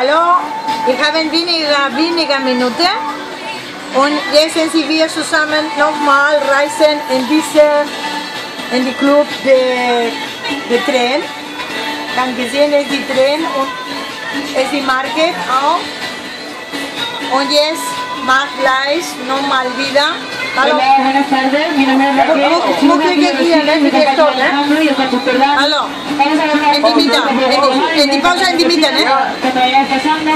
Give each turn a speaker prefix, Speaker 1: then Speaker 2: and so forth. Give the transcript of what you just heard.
Speaker 1: Hallo, ich habe weniger, weniger Minuten und jetzt sind wir zusammen nochmal reisen in diese, in die Club de, de Tren. Dann gesehen ist die Tren und ist die Market auch. Und jetzt mach gleich nochmal wieder.
Speaker 2: Hola, buenas tardes. Mi nombre es Raquel.
Speaker 1: ¿Cómo- cree que eh, mi
Speaker 2: de
Speaker 1: director, eh? Pausa ¿eh?
Speaker 2: Empezando,